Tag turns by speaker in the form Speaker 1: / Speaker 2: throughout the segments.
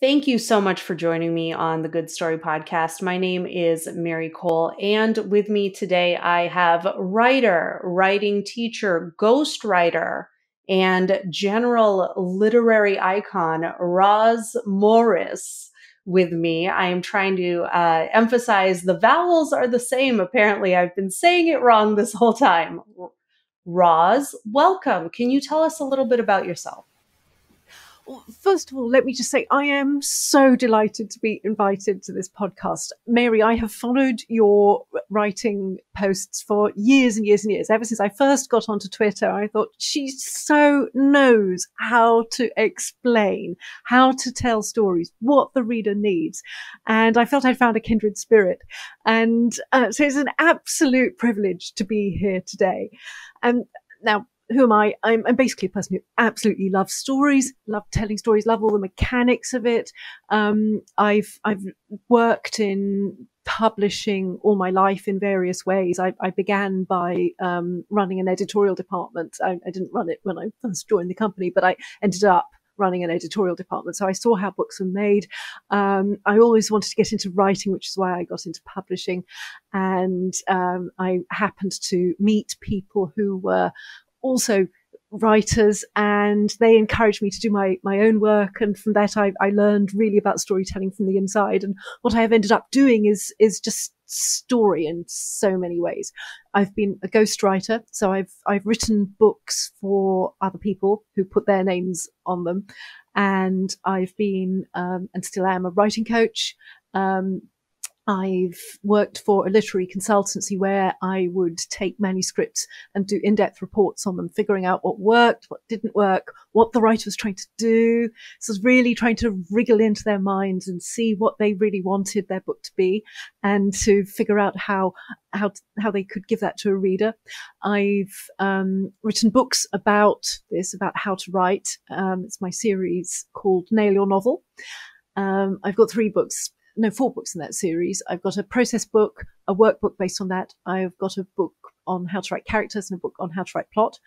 Speaker 1: Thank you so much for joining me on the Good Story podcast. My name is Mary Kole, and with me today I have writer, writing teacher, ghostwriter, and general literary icon Roz Morris with me. I am trying to uh, emphasize the vowels are the same. Apparently, I've been saying it wrong this whole time. Roz, welcome. Can you tell us a little bit about yourself?
Speaker 2: First of all, let me just say I am so delighted to be invited to this podcast. Mary, I have followed your writing posts for years and years and years. Ever since I first got onto Twitter, I thought she so knows how to explain, how to tell stories, what the reader needs. And I felt I'd found a kindred spirit. And uh, so it's an absolute privilege to be here today. And now, who am I? I'm, I'm, basically a person who absolutely loves stories, love telling stories, love all the mechanics of it. Um, I've I've worked in publishing all my life in various ways. I, I began by um, running an editorial department. I, I, didn't run it when I first joined the company, but I ended up running an editorial department. So I saw how books were made. Um, I always wanted to get into writing, which is why I got into publishing. And um, I happened to meet people who were also writers and they encouraged me to do my, my own work. And from that, I, I learned really about storytelling from the inside. And what I have ended up doing is, is just story in so many ways. I've been a ghostwriter. So I've, I've written books for other people who put their names on them. And I've been, um, and still am a writing coach. Um, I've worked for a literary consultancy where I would take manuscripts and do in-depth reports on them, figuring out what worked, what didn't work, what the writer was trying to do. So really trying to wriggle into their minds and see what they really wanted their book to be and to figure out how, how, how they could give that to a reader. I've, um, written books about this, about how to write. Um, it's my series called Nail Your Novel. Um, I've got three books no, four books in that series. I've got a process book, a workbook based on that. I've got a book on how to write characters and a book on how to write plot.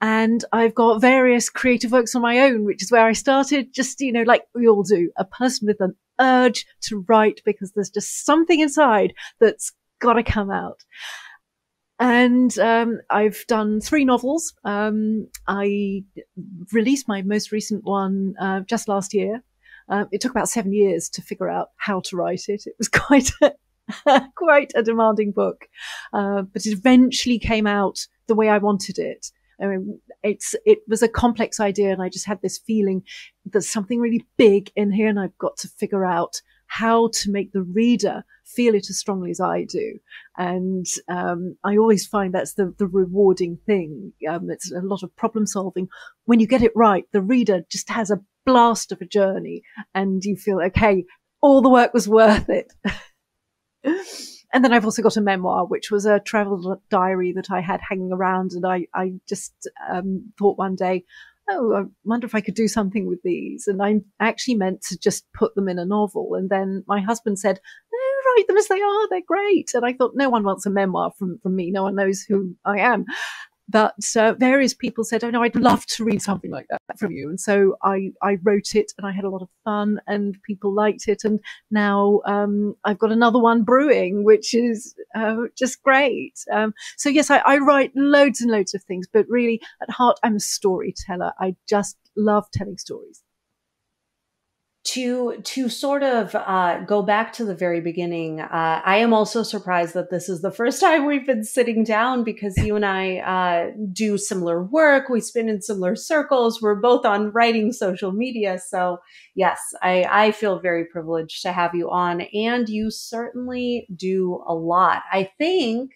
Speaker 2: And I've got various creative works on my own, which is where I started, just, you know, like we all do, a person with an urge to write because there's just something inside that's got to come out. And um, I've done three novels. Um, I released my most recent one uh, just last year, um, it took about seven years to figure out how to write it. It was quite a, quite a demanding book, uh, but it eventually came out the way I wanted it. I mean, it's it was a complex idea, and I just had this feeling there's something really big in here, and I've got to figure out how to make the reader feel it as strongly as I do. And um, I always find that's the, the rewarding thing. Um, it's a lot of problem solving. When you get it right, the reader just has a blast of a journey and you feel, okay, all the work was worth it. and then I've also got a memoir, which was a travel diary that I had hanging around. And I, I just um, thought one day, oh, I wonder if I could do something with these. And I actually meant to just put them in a novel. And then my husband said, no, write them as they are. They're great. And I thought, no one wants a memoir from, from me. No one knows who I am. But uh, various people said, "Oh no, I'd love to read something like that from you." And so I I wrote it, and I had a lot of fun, and people liked it. And now um, I've got another one brewing, which is uh, just great. Um, so yes, I, I write loads and loads of things, but really at heart, I'm a storyteller. I just love telling stories
Speaker 1: to to sort of uh, go back to the very beginning, uh, I am also surprised that this is the first time we've been sitting down because you and I uh, do similar work. We spin in similar circles. We're both on writing social media, so yes, I, I feel very privileged to have you on, and you certainly do a lot. I think.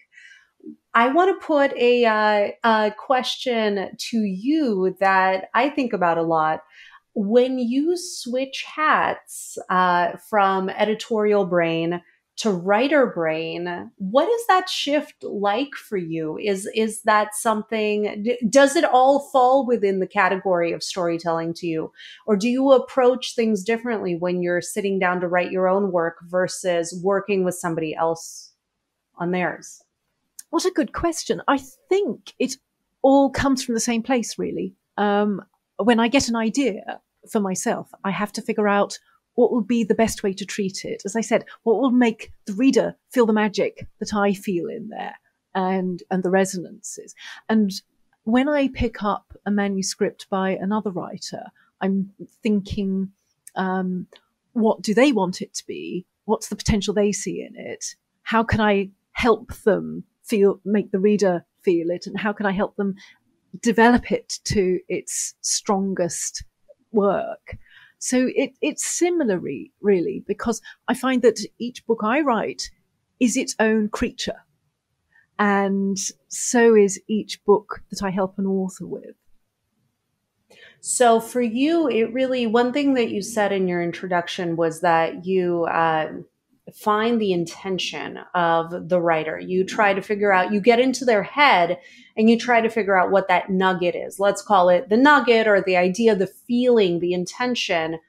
Speaker 1: I want to put a, uh, a question to you that I think about a lot when you switch hats uh, from editorial brain to writer brain what is that shift like for you? Is is that something does it all fall within the category of storytelling to you? Or do you approach things differently when you're sitting down to write your own work versus working with somebody else on theirs?
Speaker 2: What a good question. I think it all comes from the same place really. Um, when I get an idea for myself, I have to figure out what will be the best way to treat it? As I said, what will make the reader feel the magic that I feel in there and, and the resonances? And when I pick up a manuscript by another writer, I'm thinking, um, what do they want it to be? What's the potential they see in it? How can I help them feel, make the reader feel it? And how can I help them develop it to its strongest work? So it, it's similarly, really, because I find that each book I write is its own creature. And so is each book that I help an author with.
Speaker 1: So for you, it really, one thing that you said in your introduction was that you uh, find the intention of the writer. You try to figure out, you get into their head and you try to figure out what that nugget is. Let's call it the nugget or the idea, the feeling, the intention.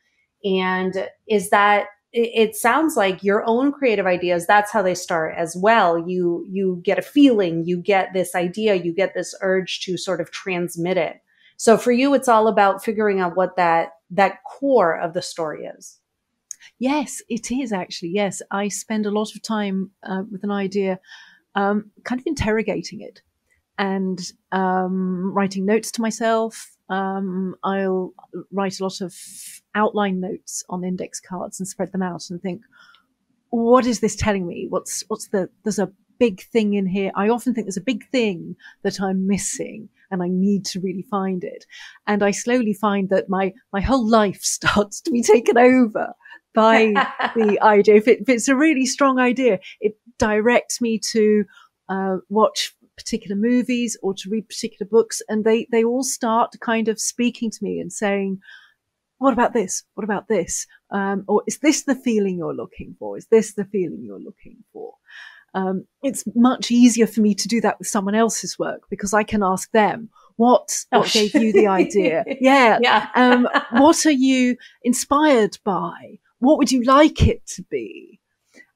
Speaker 1: And is that it, sounds like your own creative ideas that's how they start as well you you get a feeling you get this idea you get this urge to sort of transmit it so for you it's all about figuring out what that that core of the story is
Speaker 2: yes it is actually yes i spend a lot of time uh, with an idea um, kind of interrogating it and um, writing notes to myself um, I'll write a lot of outline notes on index cards and spread them out and think, what is this telling me? What's, what's the, there's a big thing in here. I often think there's a big thing that I'm missing and I need to really find it. And I slowly find that my, my whole life starts to be taken over by the idea. If, it, if, it's a really strong idea, it directs me to uh, watch particular movies or to read particular books. And they, they all start kind of speaking to me and saying, what about this? What about this? Um, or is this the feeling you're looking for? Is this the feeling you're looking for? Um, it's much easier for me to do that with someone else's work because I can ask them, what, what oh, gave you the idea? Yeah. yeah. um, what are you inspired by? What would you like it to be?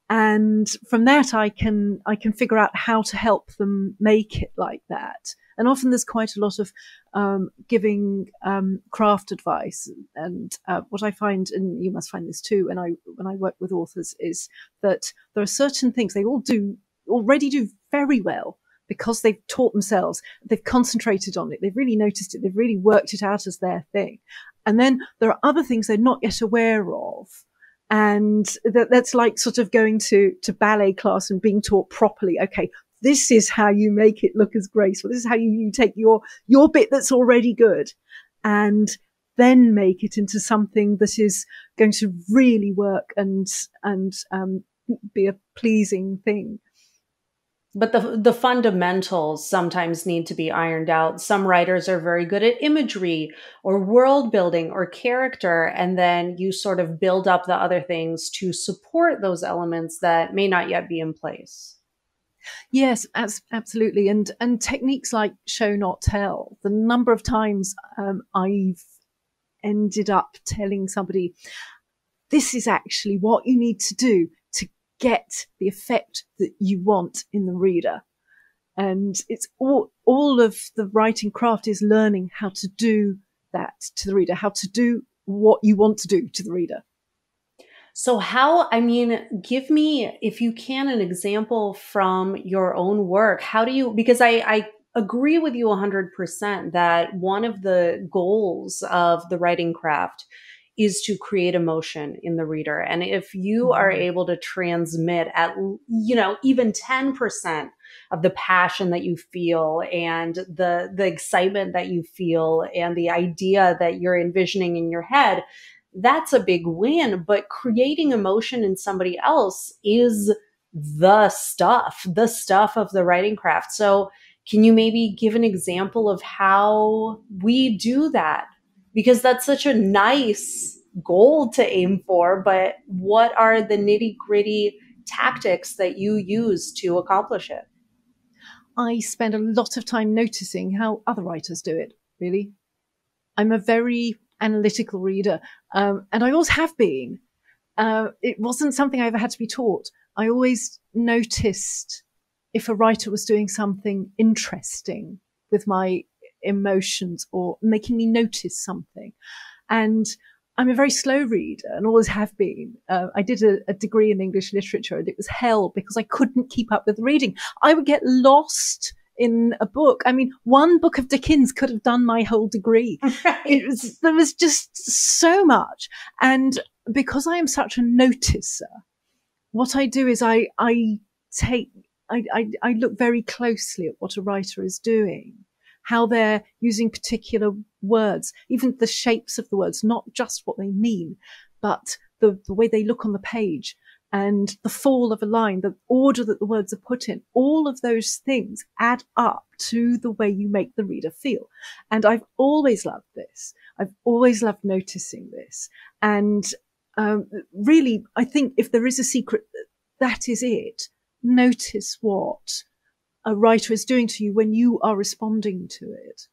Speaker 2: and from that i can i can figure out how to help them make it like that. And often there's quite a lot of um, giving um, craft advice. And uh, what i find and you must find this too when i when i work with authors is that there are certain things they all do already do very well because they've taught themselves. They've concentrated on it. They've really noticed it. They've really worked it out as their thing. And then there are other things they're not yet aware of and that, that's like sort of going to to ballet class and being taught properly okay this is how you make it look as graceful. This is how you, you take your your bit that's already good and then make it into something that is going to really work and and um, be a pleasing thing
Speaker 1: but the the fundamentals sometimes need to be ironed out. Some writers are very good at imagery or world building or character and then you sort of build up the other things to support those elements that may not yet be in place.
Speaker 2: Yes, absolutely. And and techniques like show not tell. The number of times um, I've ended up telling somebody this is actually what you need to do get the effect that you want in the reader. And it's all, all of the writing craft is learning how to do that to the reader, how to do what you want to do to the reader.
Speaker 1: So, how, I mean, give me, if you can, an example from your own work. How do you, because I, I agree with you 100% that one of the goals of the writing craft is to create emotion in the reader. And if you are able to transmit at, you know, even 10% of the passion that you feel and the, the excitement that you feel and the idea that you're envisioning in your head, that's a big win. But creating emotion in somebody else is the stuff, the stuff of the writing craft. So can you maybe give an example of how we do that because that's such a nice goal to aim for. But what are the nitty gritty tactics that you use to accomplish it?
Speaker 2: I spend a lot of time noticing how other writers do it, really. I'm a very analytical reader, um, and I always have been. Uh, it wasn't something I ever had to be taught. I always noticed if a writer was doing something interesting with my emotions or making me notice something. And I'm a very slow reader and always have been. Uh, I did a, a, degree in English literature and it was hell because I couldn't keep up with reading. I would get lost in a book. I mean, one book of Dickens could have done my whole degree. It was, there was just so much. And because I am such a noticer, what I do is I, I take, I, I, I look very closely at what a writer is doing how they're using particular words, even the shapes of the words, not just what they mean, but the, the way they look on the page and the fall of a line, the order that the words are put in, all of those things add up to the way you make the reader feel. And I've always loved this. I've always loved noticing this. And um, really, I think if there is a secret, that is it. Notice what a writer is doing to you when you are responding to it.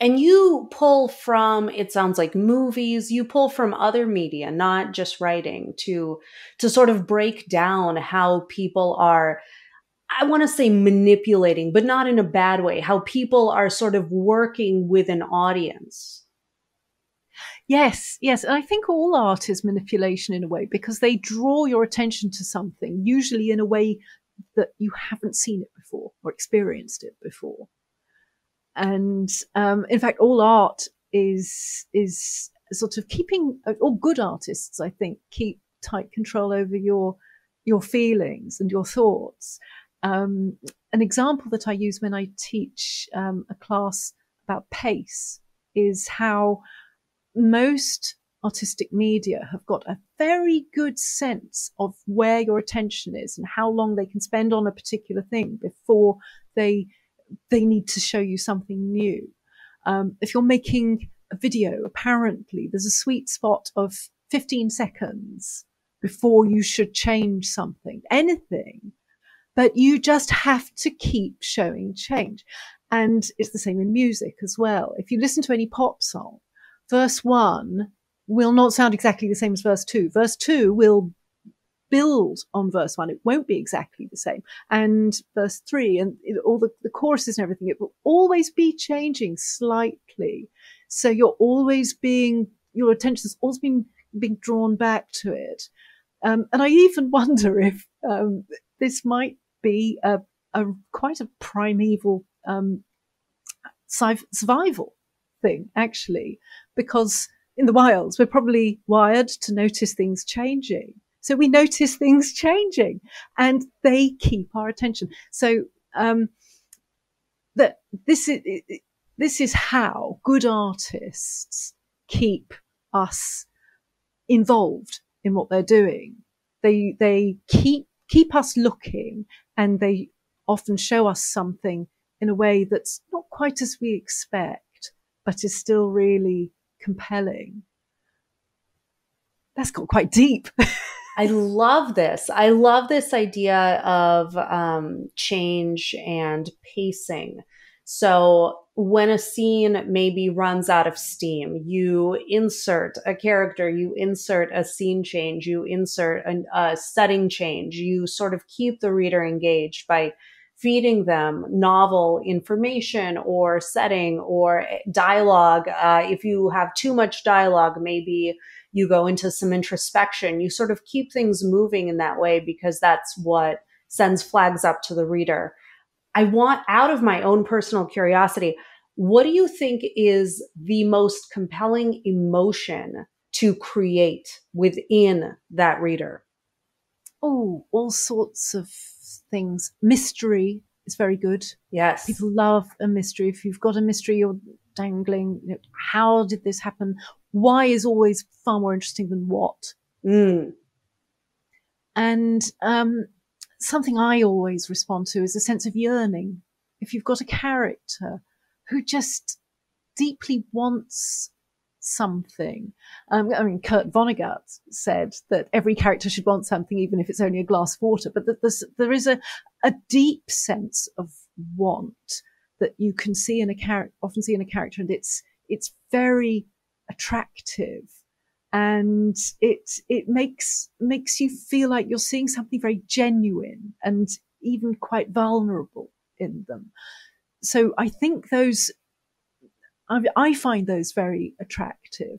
Speaker 1: And you pull from, it sounds like movies, you pull from other media, not just writing to, to sort of break down how people are, I want to say manipulating, but not in a bad way, how people are sort of working with an audience.
Speaker 2: Yes, yes. And I think all art is manipulation in a way because they draw your attention to something, usually in a way that you haven't seen it before or experienced it before. And um, in fact, all art is is sort of keeping all good artists, I think, keep tight control over your your feelings and your thoughts. Um, an example that I use when I teach um, a class about pace is how most artistic media have got a very good sense of where your attention is and how long they can spend on a particular thing before they they need to show you something new. Um, if you're making a video, apparently there's a sweet spot of 15 seconds before you should change something, anything. But you just have to keep showing change. And it's the same in music as well. If you listen to any pop song, verse one will not sound exactly the same as verse two. Verse two will build on verse one. It won't be exactly the same. And verse three and all the, the choruses and everything, it will always be changing slightly. So you're always being, your attention attention's always being, being drawn back to it. Um, and I even wonder if um, this might be a, a quite a primeval um, survival thing, actually, because in the wilds, we're probably wired to notice things changing. So we notice things changing and they keep our attention. So, um, that this is, this is how good artists keep us involved in what they're doing. They, they keep, keep us looking and they often show us something in a way that's not quite as we expect, but is still really compelling. That's got quite deep.
Speaker 1: I love this. I love this idea of um, change and pacing. So when a scene maybe runs out of steam, you insert a character, you insert a scene change, you insert a, a setting change. You sort of keep the reader engaged by feeding them novel information or setting or dialogue. Uh, if you have too much dialogue, maybe you go into some introspection. You sort of keep things moving in that way because that's what sends flags up to the reader. I want out of my own personal curiosity, what do you think is the most compelling emotion to create within that reader?
Speaker 2: Oh, all sorts of things. Mystery is very good.
Speaker 1: Yes.
Speaker 2: People love a mystery. If you've got a mystery you're dangling, you know, how did this happen? Why is always far more interesting than what.
Speaker 1: Mm.
Speaker 2: And um, something I always respond to is a sense of yearning. If you've got a character who just deeply wants something. Um, I mean, Kurt Vonnegut said that every character should want something, even if it's only a glass of water, but that there is a, a deep sense of want that you can see in a character, often see in a character, and it's, it's very attractive. And it, it makes, makes you feel like you're seeing something very genuine and even quite vulnerable in them. So I think those I, find those very attractive.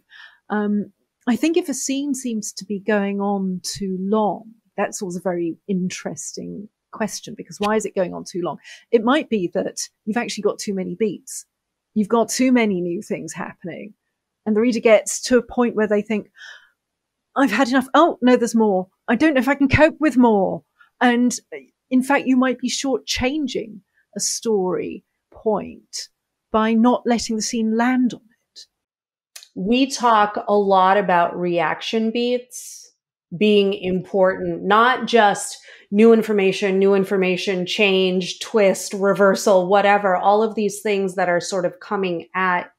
Speaker 2: Um, I think if a scene seems to be going on too long, that's always a very interesting question because why is it going on too long? It might be that you've actually got too many beats. You've got too many new things happening. And the reader gets to a point where they think, I've had enough. Oh, no, there's more. I don't know if I can cope with more. And in fact, you might be shortchanging a story point by not letting the scene land on it.
Speaker 1: We talk a lot about reaction beats being important, not just new information, new information, change, twist, reversal, whatever, all of these things that are sort of coming at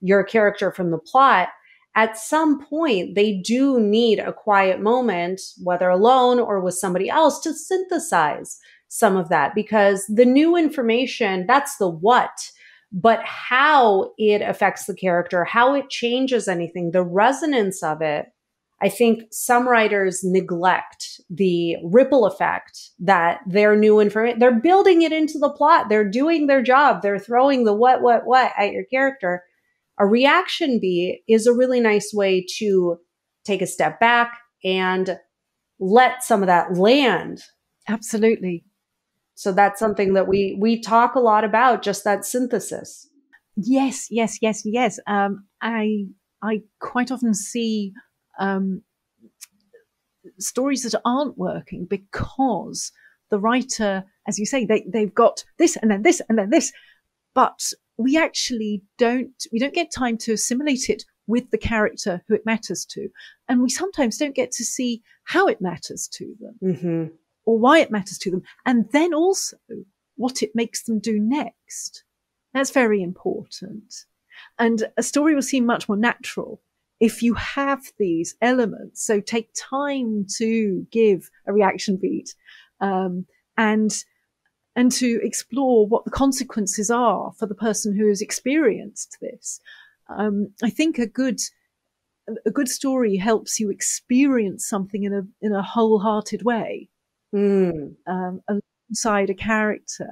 Speaker 1: your character from the plot. At some point, they do need a quiet moment, whether alone or with somebody else to synthesize some of that because the new information, that's the what but how it affects the character, how it changes anything, the resonance of it. I think some writers neglect the ripple effect that their new information, they're building it into the plot. They're doing their job. They're throwing the what, what, what at your character. A reaction beat is a really nice way to take a step back and let some of that land.
Speaker 2: Absolutely.
Speaker 1: So that's something that we we talk a lot about, just that synthesis.
Speaker 2: Yes, yes, yes, yes. Um, I I quite often see um, stories that aren't working because the writer, as you say, they they've got this and then this and then this, but we actually don't we don't get time to assimilate it with the character who it matters to, and we sometimes don't get to see how it matters to them.
Speaker 1: Mm-hmm
Speaker 2: or why it matters to them, and then also what it makes them do next. That's very important. And a story will seem much more natural if you have these elements. So take time to give a reaction beat, um, and and to explore what the consequences are for the person who has experienced this. Um, I think a good a good story helps you experience something in a in a wholehearted way
Speaker 1: mm.
Speaker 2: um, alongside a character.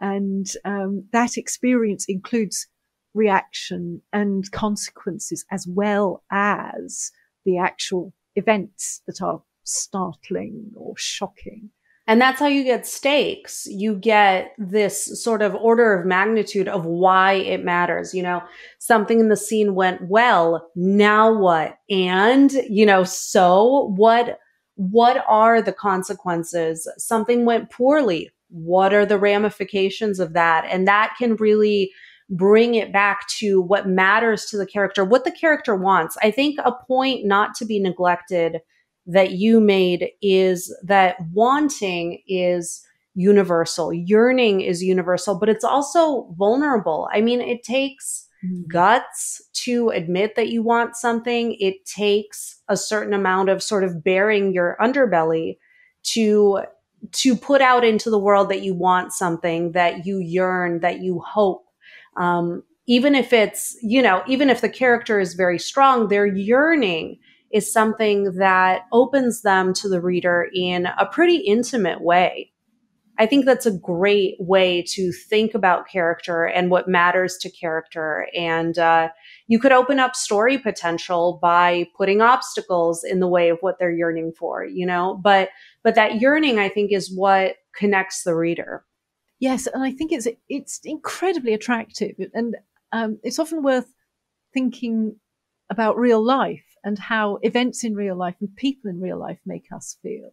Speaker 2: And um, that experience includes reaction and consequences as well as the actual events that are startling or shocking.
Speaker 1: And that's how you get stakes. You get this sort of order of magnitude of why it matters. You know, something in the scene went well. Now what? And, you know, so what what are the consequences? Something went poorly. What are the ramifications of that? And that can really bring it back to what matters to the character, what the character wants. I think a point not to be neglected that you made is that wanting is universal, yearning is universal, but it's also vulnerable. I mean, it takes. Guts to admit that you want something. It takes a certain amount of sort of bearing your underbelly to to put out into the world that you want something, that you yearn, that you hope. Um, even if it's, you know, even if the character is very strong, their yearning is something that opens them to the reader in a pretty intimate way. I think that's a great way to think about character and what matters to character. And uh, you could open up story potential by putting obstacles in the way of what they're yearning for, you know. But but that yearning, I think, is what connects the reader.
Speaker 2: Yes, and I think it's it's incredibly attractive, and um, it's often worth thinking about real life and how events in real life and people in real life make us feel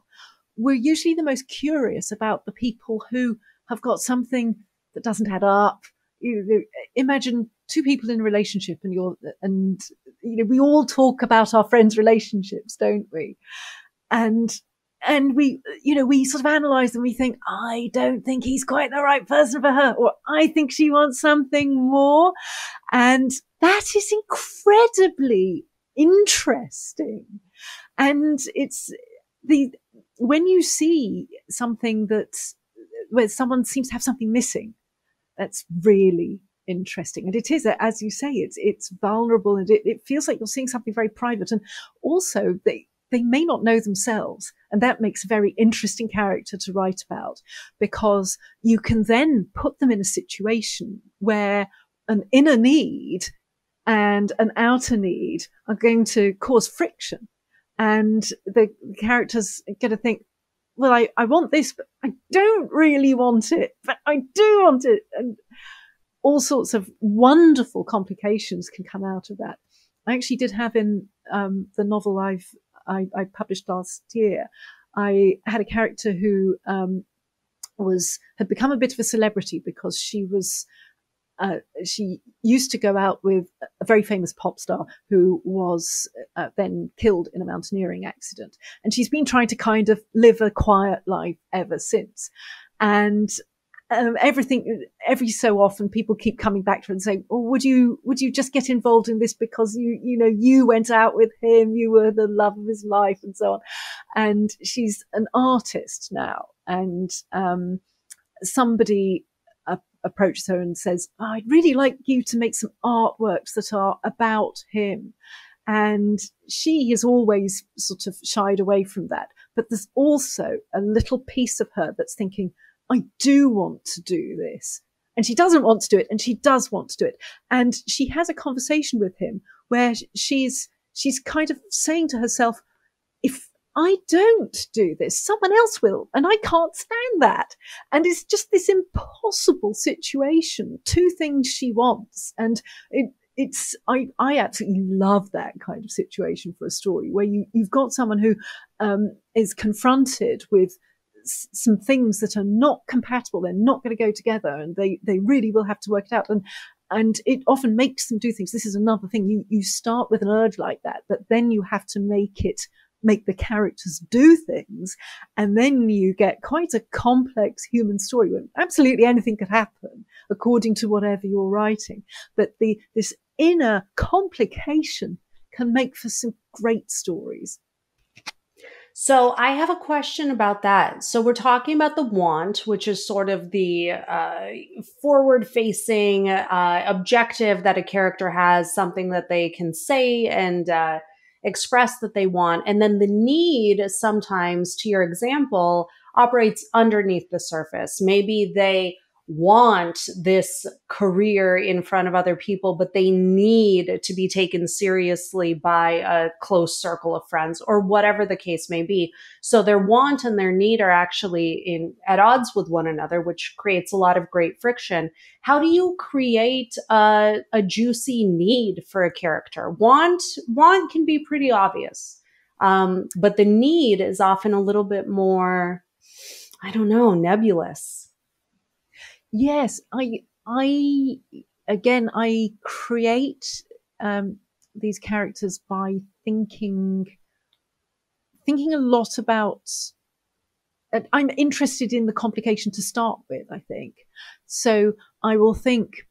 Speaker 2: we're usually the most curious about the people who have got something that doesn't add up. You imagine two people in a relationship and you're, and, you know, we all talk about our friends' relationships, don't we? And, and we, you know, we sort of analyze them. We think, I don't think he's quite the right person for her, or I think she wants something more. And that is incredibly interesting. And it's the, when you see something that's where someone seems to have something missing, that's really interesting. And it is, as you say, it's it's vulnerable and it, it feels like you're seeing something very private. And also, they they may not know themselves, and that makes a very interesting character to write about because you can then put them in a situation where an inner need and an outer need are going to cause friction. And the characters get to think, well, I, I want this, but I don't really want it, but I do want it. And all sorts of wonderful complications can come out of that. I actually did have in um, the novel I've I, I, published last year. I had a character who um, was had become a bit of a celebrity because she was uh, she used to go out with a very famous pop star who was uh, then killed in a mountaineering accident. And she's been trying to kind of live a quiet life ever since. And um, everything, every so often, people keep coming back to her and saying, "Oh, would you, would you just get involved in this because you, you know, you went out with him, you were the love of his life, and so on." And she's an artist now, and um, somebody approaches her and says, oh, I'd really like you to make some artworks that are about him. And she has always sort of shied away from that. But there's also a little piece of her that's thinking, I do want to do this. And she doesn't want to do it. And she does want to do it. And she has a conversation with him where she's, she's kind of saying to herself, I don't do this. Someone else will. And I can't stand that. And it's just this impossible situation. Two things she wants. And it, it's, I, I absolutely love that kind of situation for a story where you, you've got someone who, um, is confronted with some things that are not compatible. They're not going to go together and they, they really will have to work it out. And, and it often makes them do things. This is another thing. You, you start with an urge like that, but then you have to make it make the characters do things. And then you get quite a complex human story where absolutely anything could happen according to whatever you're writing. But the, this inner complication can make for some great stories.
Speaker 1: So I have a question about that. So we're talking about the want, which is sort of the uh, forward-facing uh, objective that a character has, something that they can say and uh, express that they want. And then the need sometimes, to your example, operates underneath the surface. Maybe they want this career in front of other people, but they need to be taken seriously by a close circle of friends or whatever the case may be. So their want and their need are actually in at odds with one another, which creates a lot of great friction. How do you create a, a juicy need for a character? Want, want can be pretty obvious. Um, but the need is often a little bit more, I don't know, nebulous.
Speaker 2: Yes, I, I, again, I create um, these characters by thinking, thinking a lot about. I'm interested in the complication to start with. I think so. I will think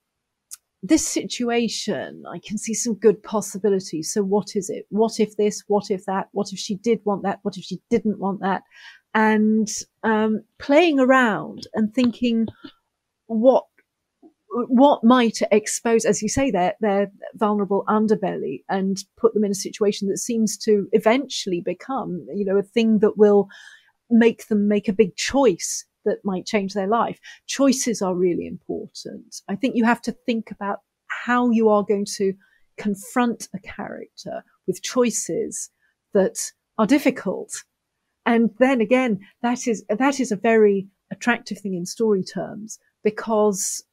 Speaker 2: this situation, I can see some good possibilities. So what is it? What if this? What if that? What if she did want that? What if she didn't want that? And um, playing around and thinking, what what might expose, as you say, their their vulnerable underbelly and put them in a situation that seems to eventually become, you know, a thing that will make them make a big choice that might change their life. Choices are really important. I think you have to think about how you are going to confront a character with choices that are difficult. And then again, that is, that is a very attractive thing in story terms because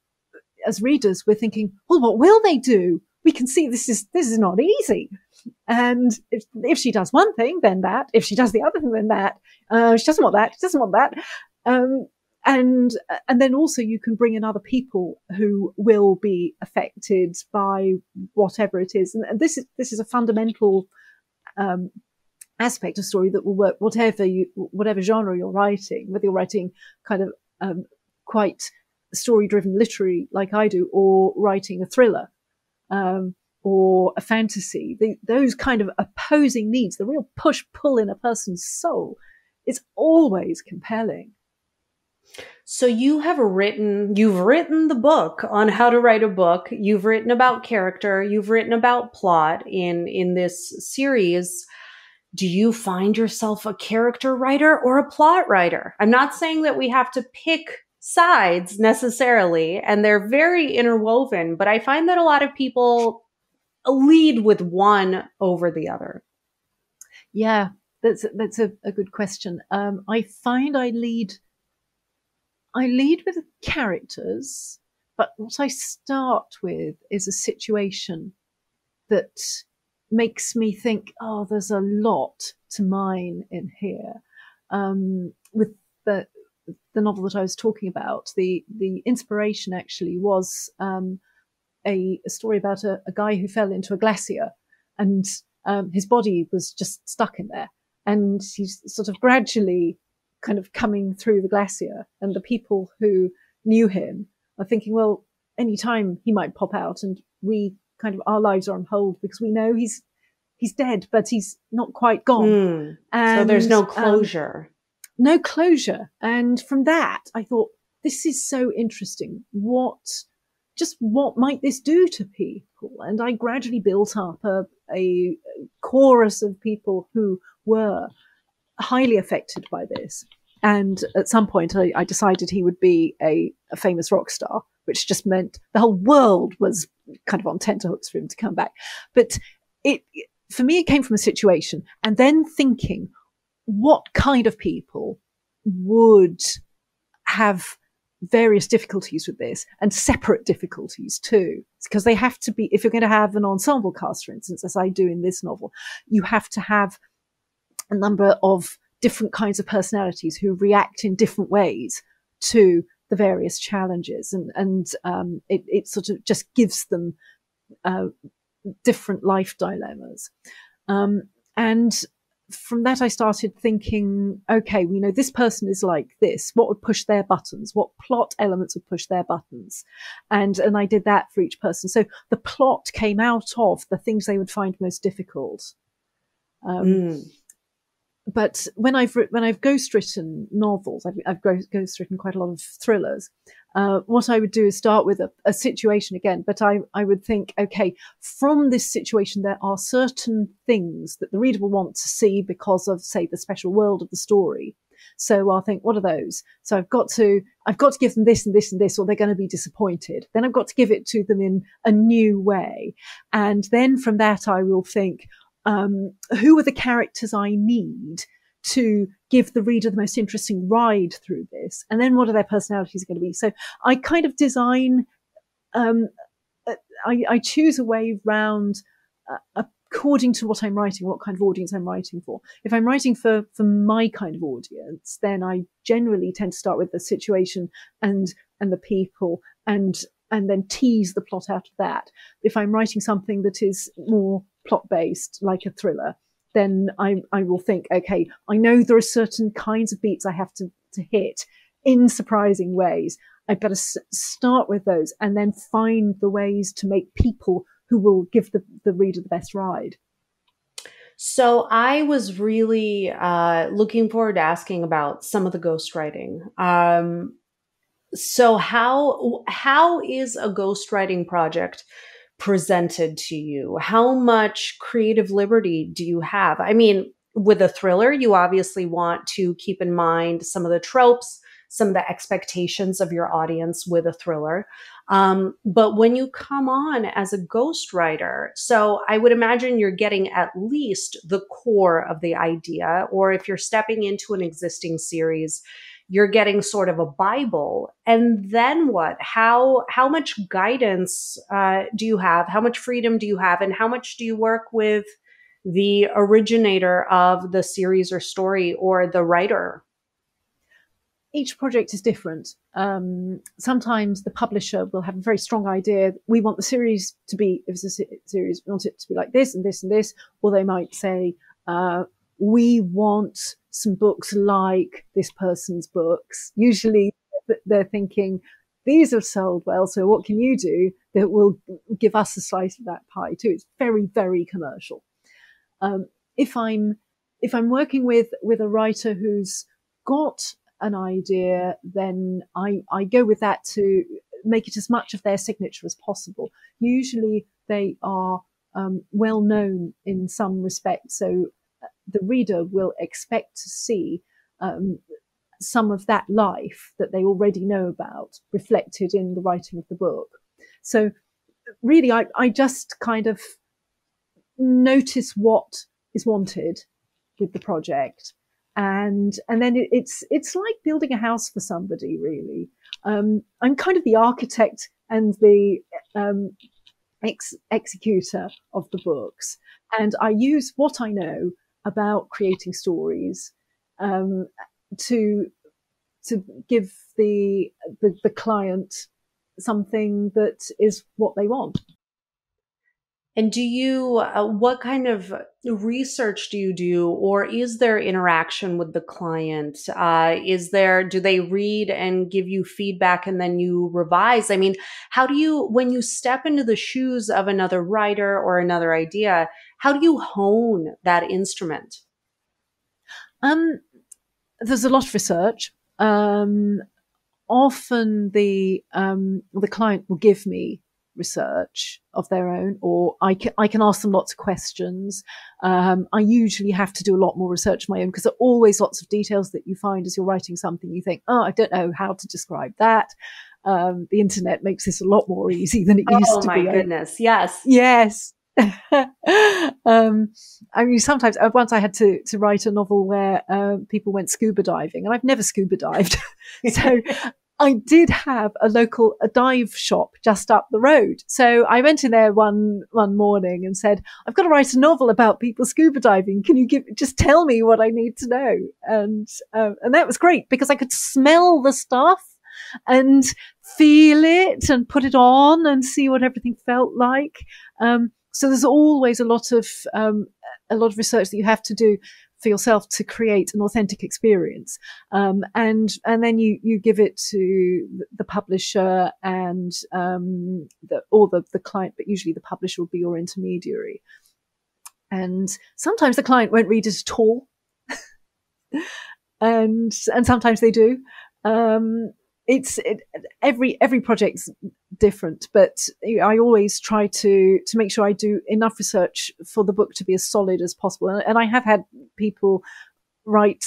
Speaker 2: as readers, we're thinking, well, what will they do? We can see this is, this is not easy. And if, if she does one thing, then that. If she does the other thing, then that. Uh, she doesn't want that. She doesn't want that. Um, and and then also you can bring in other people who will be affected by whatever it is. And, and this is this is a fundamental um, aspect of story that will work whatever you whatever genre you're writing, whether you're writing kind of um, quite story driven literary like I do, or writing a thriller, um, or a fantasy. The, those kind of opposing needs, the real push pull in a person's soul, is always compelling.
Speaker 1: So you have written, you've written the book on how to write a book. You've written about character. You've written about plot in, in this series. Do you find yourself a character writer or a plot writer? I'm not saying that we have to pick sides necessarily, and they're very interwoven. But I find that a lot of people lead with one over the other?
Speaker 2: Yeah, that's that's a, a good question. Um, I find I lead I lead with characters, but what I start with is a situation that makes me think, oh, there's a lot to mine in here. Um, with the the novel that I was talking about, the the inspiration actually was um, a, a, story about a, a, guy who fell into a glacier, and um, his body was just stuck in there, and he's sort of gradually kind of coming through the glacier, and the people who knew him are thinking, well, any time he might pop out, and we kind of our lives are on hold because we know he's he's dead, but he's not quite gone. Mm.
Speaker 1: And, so there's no um, closure. Um,
Speaker 2: no closure. And from that, I thought, this is so interesting. What, just what might this do to people? And I gradually built up a, a chorus of people who were highly affected by this. And at some point, I, I decided he would be a, a, famous rock star, which just meant the whole world was kind of on tenterhooks for him to come back. But it, for me, it came from a situation and then thinking, what kind of people would have various difficulties with this and separate difficulties too. Because they have to be, if you're going to have an ensemble cast, for instance, as I do in this novel, you have to have a number of different kinds of personalities who react in different ways to the various challenges. And, and um, it, it sort of just gives them uh, different life dilemmas. Um, and from that, I started thinking, okay, we know this person is like this. What would push their buttons? What plot elements would push their buttons? And, and I did that for each person. So the plot came out of the things they would find most difficult. Um, mm but when I've when I've ghostwritten novels, I've, I've ghostwritten quite a lot of thrillers. Uh, what I would do is start with a, a, situation again, but I, I would think, okay, from this situation, there are certain things that the reader will want to see because of, say, the special world of the story. So I'll think, what are those? So I've got to, I've got to give them this and this and this, or they're going to be disappointed. Then I've got to give it to them in a new way. And then from that, I will think, um, who are the characters I need to give the reader the most interesting ride through this? And then what are their personalities going to be? So I kind of design, um, uh, I, I, choose a way round uh, according to what I'm writing, what kind of audience I'm writing for. If I'm writing for, for my kind of audience, then I generally tend to start with the situation and, and the people and, and then tease the plot out of that. If I'm writing something that is more plot based, like a thriller, then I, I will think, okay, I know there are certain kinds of beats I have to, to hit in surprising ways. I better s- start with those and then find the ways to make people who will give the, the reader the best ride.
Speaker 1: So I was really uh, looking forward to asking about some of the ghostwriting. Um, so how how is a ghostwriting project presented to you? How much creative liberty do you have? I mean, with a thriller, you obviously want to keep in mind some of the tropes, some of the expectations of your audience with a thriller. Um, but when you come on as a ghostwriter, so I would imagine you're getting at least the core of the idea, or if you're stepping into an existing series, you're getting sort of a bible and then what how how much guidance uh, do you have how much freedom do you have and how much do you work with the originator of the series or story or the writer
Speaker 2: each project is different. Um, sometimes the publisher will have a very strong idea. We want the series to be, if it's a series, we want it to be like this and this and this. Or they might say, uh, we want some books like this person's books. Usually they're thinking, these have sold well, so what can you do that will give us a slice of that pie too? It's very, very commercial. Um, if I'm if I'm working with with a writer who's got an idea, then I I go with that to make it as much of their signature as possible. Usually they are um, well known in some respects, so the reader will expect to see um, some of that life that they already know about reflected in the writing of the book. So really, I, I just kind of notice what is wanted with the project. And and then it, it's it's like building a house for somebody really. Um, i'm kind of the architect and the um, ex- executor of the books. And i use what i know about creating stories um, to to give the, the the client something that is what they want.
Speaker 1: And do you, uh, what kind of research do you do, or is there interaction with the client? Uh, is there, do they read and give you feedback and then you revise? I mean, how do you, when you step into the shoes of another writer or another idea, how do you hone that instrument?
Speaker 2: Um, there's a lot of research. Um, often the um, the client will give me research of their own, or I can, I can ask them lots of questions. Um, I usually have to do a lot more research of my own because there are always lots of details that you find as you're writing something. You think, oh, I don't know how to describe that. Um, the internet makes this a lot more easy than it used
Speaker 1: oh,
Speaker 2: to
Speaker 1: be.
Speaker 2: Oh
Speaker 1: my goodness. Yes.
Speaker 2: Yes. um, I mean, sometimes uh, once I had to to write a novel where uh, people went scuba diving, and I've never scuba dived, so I did have a local a dive shop just up the road. So I went in there one one morning and said, "I've got to write a novel about people scuba diving. Can you give just tell me what I need to know?" And um, and that was great because I could smell the stuff and feel it and put it on and see what everything felt like. Um, so there's always a lot of um, a lot of research that you have to do for yourself to create an authentic experience. Um, and and then you you give it to the publisher and um, the, or the the client, but usually the publisher will be your intermediary. And sometimes the client won't read it at all, and and sometimes they do. Um, it's it, every every project's different but i always try to to make sure i do enough research for the book to be as solid as possible. And, and i have had people write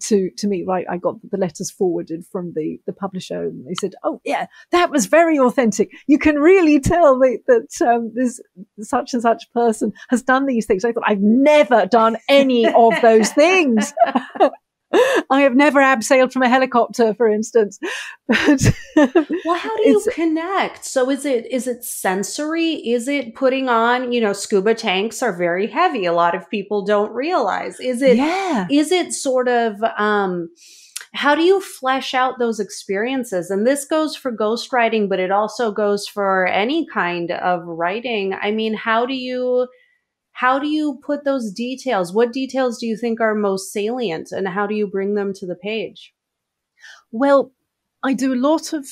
Speaker 2: to to me right i got the letters forwarded from the the publisher and they said oh yeah that was very authentic. You can really tell that, that um, this such and such person has done these things. I thought i've never done any of those things I have never abseiled from a helicopter, for instance.
Speaker 1: But well, how do you connect? So is it is it sensory? Is it putting on? You know, scuba tanks are very heavy. A lot of people don't realize. Is it?
Speaker 2: Yeah.
Speaker 1: Is it sort of? um how do you flesh out those experiences? And this goes for ghostwriting, but it also goes for any kind of writing. I mean, how do you how do you put those details? What details do you think are most salient and how do you bring them to the page?
Speaker 2: Well, I do a lot of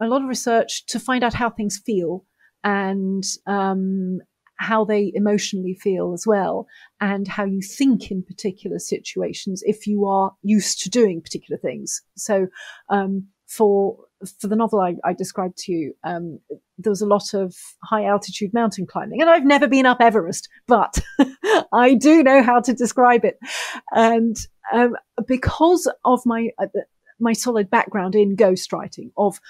Speaker 2: a lot of research to find out how things feel and um, how they emotionally feel as well, and how you think in particular situations if you are used to doing particular things. So, um, for for the novel I, I described to you, um, there was a lot of high altitude mountain climbing, and I've never been up Everest, but I do know how to describe it. And um, because of my uh, my solid background in ghostwriting, of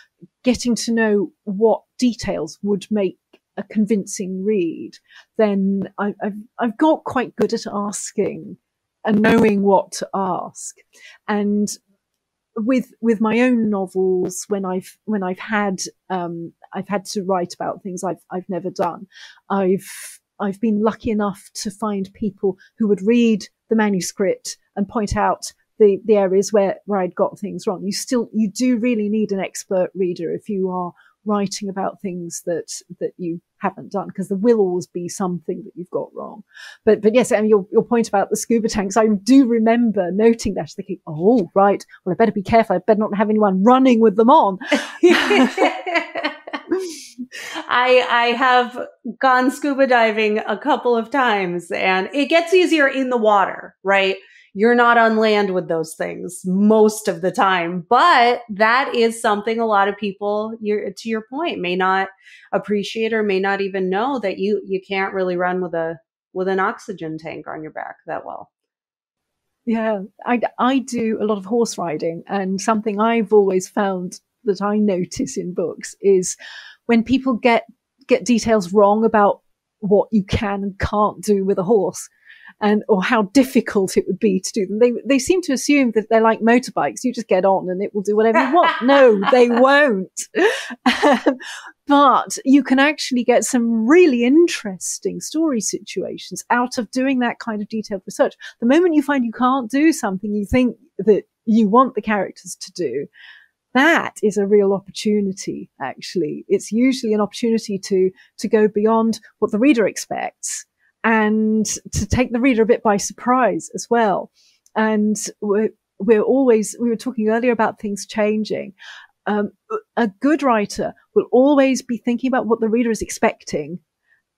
Speaker 2: getting to know what details would make a convincing read, then I, I've I've got quite good at asking and knowing what to ask. And with with my own novels when I've when I've had um, I've had to write about things I've I've never done. I've I've been lucky enough to find people who would read the manuscript and point out the, the areas where, where I'd got things wrong. You still you do really need an expert reader if you are writing about things that that you haven't done because there will always be something that you've got wrong. But but yes, I mean your your point about the scuba tanks, I do remember noting that, thinking, oh right, well I better be careful. I better not have anyone running with them on.
Speaker 1: I I have gone scuba diving a couple of times and it gets easier in the water, right? You're not on land with those things most of the time. But that is something a lot of people, to your point, may not appreciate or may not even know that you you can't really run with a with an oxygen tank on your back that well.
Speaker 2: Yeah, I, I do a lot of horse riding, and something I've always found that I notice in books is when people get get details wrong about what you can and can't do with a horse and or how difficult it would be to do them. They they seem to assume that they're like motorbikes. You just get on and it will do whatever you want. no, they won't. Um, but you can actually get some really interesting story situations out of doing that kind of detailed research. The moment you find you can't do something you think that you want the characters to do, that is a real opportunity actually it's usually an opportunity to to go beyond what the reader expects and to take the reader a bit by surprise as well. And we're, we're always, we were talking earlier about things changing. Um, a good writer will always be thinking about what the reader is expecting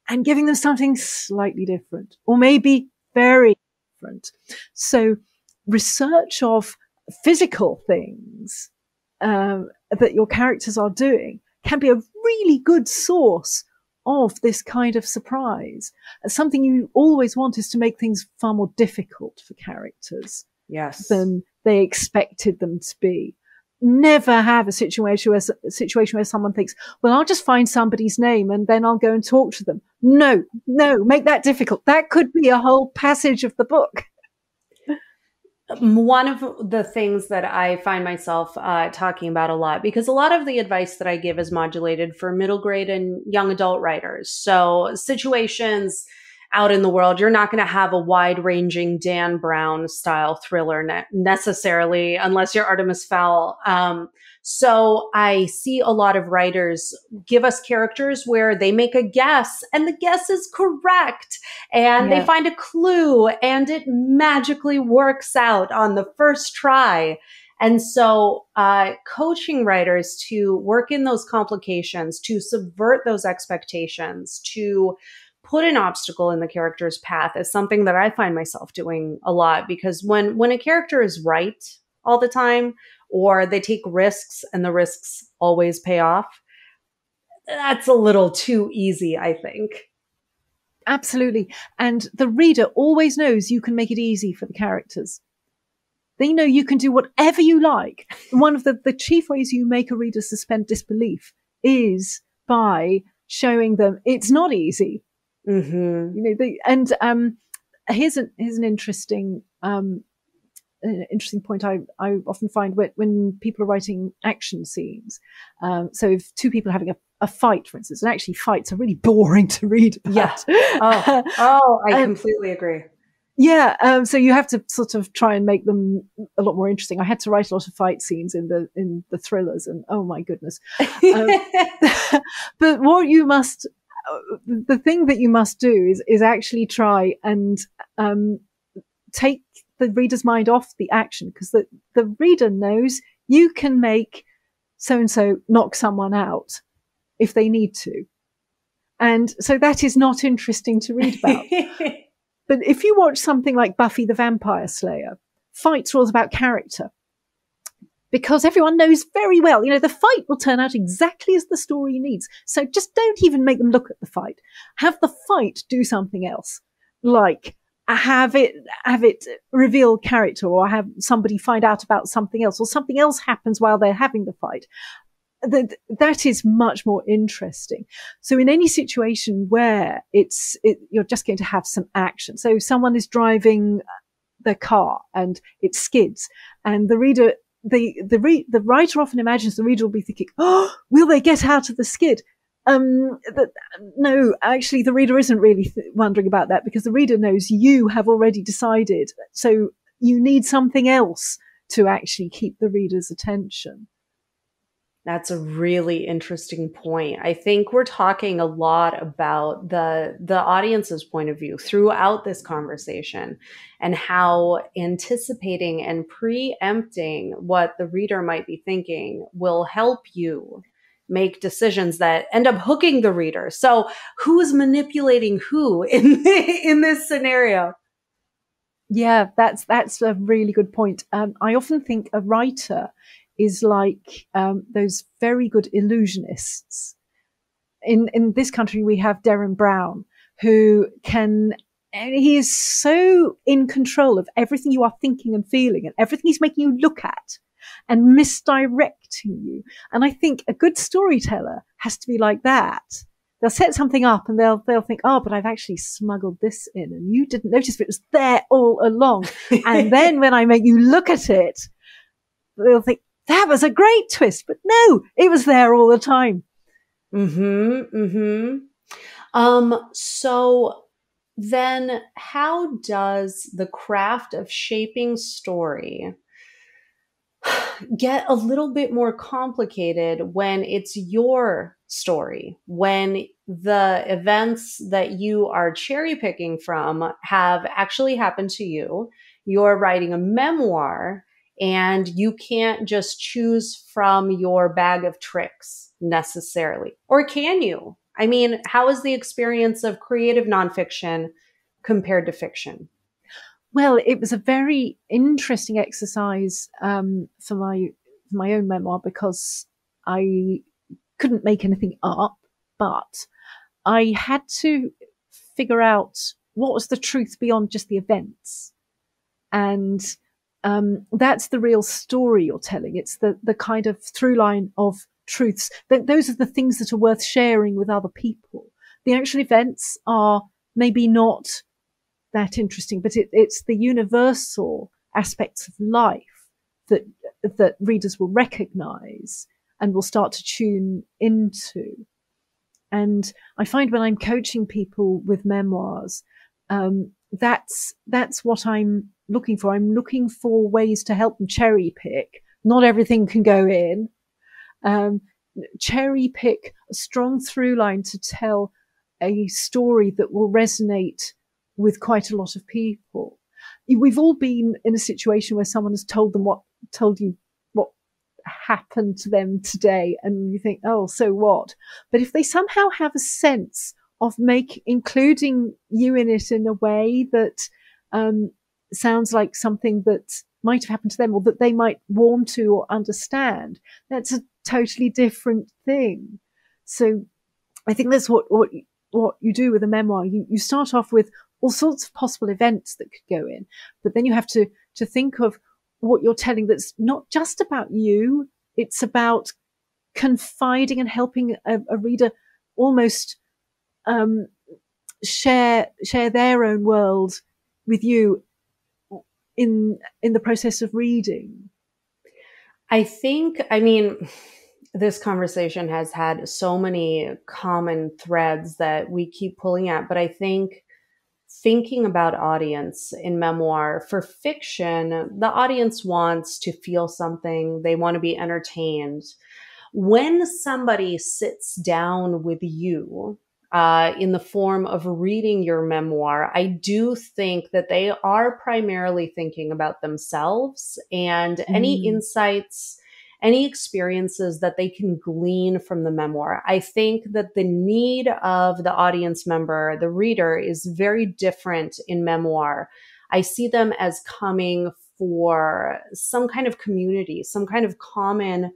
Speaker 2: and giving them something slightly different or maybe very different. So research of physical things um, that your characters are doing can be a really good source of this kind of surprise. Something you always want is to make things far more difficult for characters.
Speaker 1: Yes.
Speaker 2: Than they expected them to be. Never have a situation where a situation where someone thinks, "Well, I'll just find somebody's name and then I'll go and talk to them." No, no, make that difficult. That could be a whole passage of the book
Speaker 1: one of the things that I find myself uh, talking about a lot, because a lot of the advice that I give is modulated for middle grade and young adult writers. So situations out in the world, you're not going to have a wide ranging Dan Brown style thriller ne- necessarily, unless you're Artemis Fowl. Um, so I see a lot of writers give us characters where they make a guess and the guess is correct and yeah. they find a clue and it magically works out on the first try. And so, uh, coaching writers to work in those complications, to subvert those expectations, to put an obstacle in the character's path is something that I find myself doing a lot because when, when a character is right all the time, or they take risks and the risks always pay off. That's a little too easy, I think.
Speaker 2: Absolutely. And the reader always knows you can make it easy for the characters. They know you can do whatever you like. One of the, the chief ways you make a reader suspend disbelief is by showing them it's not easy.
Speaker 1: Mm-hmm.
Speaker 2: You know, the, and um, here's an here's an interesting um, an interesting point I, I often find when, when people are writing action scenes. Um, so if two people are having a, a fight, for instance, and actually fights are really boring to read
Speaker 1: about. Yeah. Oh, oh I um, completely agree.
Speaker 2: Yeah, um, so you have to sort of try and make them a lot more interesting. I had to write a lot of fight scenes in the in the thrillers, and oh my goodness! Um, but what you must, the thing that you must do is is actually try and um, take the reader's mind off the action because the, the reader knows you can make so and so knock someone out if they need to. And so that is not interesting to read about. but if you watch something like Buffy the Vampire Slayer, fights are all about character. Because everyone knows very well, you know, the fight will turn out exactly as the story needs. So just don't even make them look at the fight. Have the fight do something else. Like have it have it reveal character or have somebody find out about something else or something else happens while they're having the fight that that is much more interesting so in any situation where it's it, you're just going to have some action so someone is driving their car and it skids and the reader the the re- the writer often imagines the reader will be thinking oh will they get out of the skid um, no, actually, the reader isn't really th- wondering about that because the reader knows you have already decided. So you need something else to actually keep the reader's attention.
Speaker 1: That's a really interesting point. I think we're talking a lot about the the audience's point of view throughout this conversation and how anticipating and preempting what the reader might be thinking will help you make decisions that end up hooking the reader. So who's manipulating who in in this scenario?
Speaker 2: Yeah, that's that's a really good point. Um, I often think a writer is like um, those very good illusionists. In in this country, we have Derren Brown, who can. He is so in control of everything you are thinking and feeling, and everything he's making you look at and misdirecting you. And I think a good storyteller has to be like that. they'll set something up and they'll they'll think, oh, but I've actually smuggled this in, and you didn't notice, but it was there all along. and then when I make you look at it, they'll think that was a great twist, but no, it was there all the time.
Speaker 1: Mm-hmm. Mm-hmm. Um. So then, how does the craft of shaping story? get a little bit more complicated when it's your story, when the events that you are cherry picking from have actually happened to you. You're writing a memoir and you can't just choose from your bag of tricks necessarily. Or can you? I mean, how is the experience of creative nonfiction compared to fiction?
Speaker 2: Well, it was a very interesting exercise um, for my for my own memoir because I couldn't make anything up, but I had to figure out what was the truth beyond just the events, and um, that's the real story you're telling. It's the the kind of through line of truths. That those are the things that are worth sharing with other people. The actual events are maybe not that interesting, but it, it's the universal aspects of life that that readers will recognize and will start to tune into. And I find when I'm coaching people with memoirs, um, that's that's what I'm looking for. I'm looking for ways to help them cherry pick. Not everything can go in. Um, cherry pick a strong through line to tell a story that will resonate with quite a lot of people. We've all been in a situation where someone has told them what, told you what happened to them today, and you think, oh, so what? But if they somehow have a sense of make, including you in it in a way that um, sounds like something that might have happened to them or that they might warm to or understand, that's a totally different thing. So I think that's what, what, what you do with a memoir. You, you start off with all sorts of possible events that could go in. But then you have to, to think of what you're telling that's not just about you. It's about confiding and helping a, a reader almost, um, share, share their own world with you in, in the process of reading.
Speaker 1: I think, I mean, this conversation has had so many common threads that we keep pulling at, but I think thinking about audience in memoir for fiction the audience wants to feel something they want to be entertained when somebody sits down with you uh, in the form of reading your memoir, I do think that they are primarily thinking about themselves and mm. any insights any experiences that they can glean from the memoir. I think that the need of the audience member, the reader, is very different in memoir. I see them as coming for some kind of community, some kind of common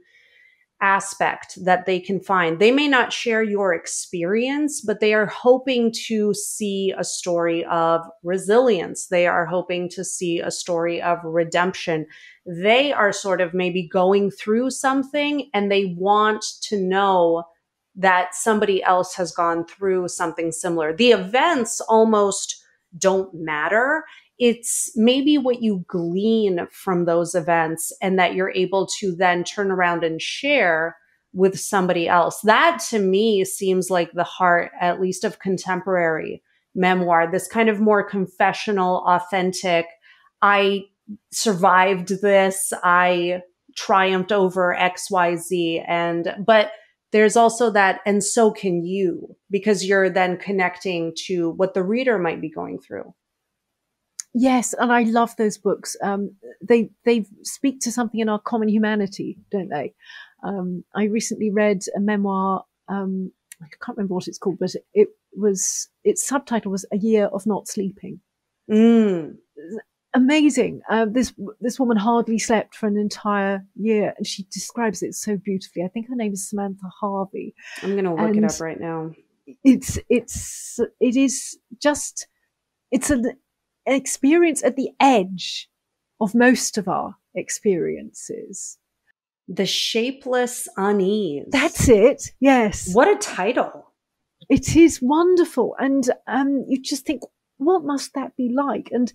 Speaker 1: aspect that they can find. They may not share your experience, but they are hoping to see a story of resilience. They are hoping to see a story of redemption. They are sort of maybe going through something and they want to know that somebody else has gone through something similar. The events almost don't matter it's maybe what you glean from those events and that you're able to then turn around and share with somebody else. That to me seems like the heart, at least of contemporary memoir, this kind of more confessional, authentic. I survived this. I triumphed over XYZ. And, but there's also that, and so can you, because you're then connecting to what the reader might be going through.
Speaker 2: Yes, and I love those books. Um, they they speak to something in our common humanity, don't they? Um, I recently read a memoir. Um, I can't remember what it's called, but it was its subtitle was "A Year of Not Sleeping."
Speaker 1: Mm.
Speaker 2: Amazing. Uh, this this woman hardly slept for an entire year, and she describes it so beautifully. I think her name is Samantha Harvey.
Speaker 1: I'm going to look and it up right now.
Speaker 2: It's it's it is just it's a experience at the edge of most of our experiences.
Speaker 1: The shapeless unease.
Speaker 2: That's it. Yes.
Speaker 1: What a title.
Speaker 2: It is wonderful, and um, you just think, what must that be like? And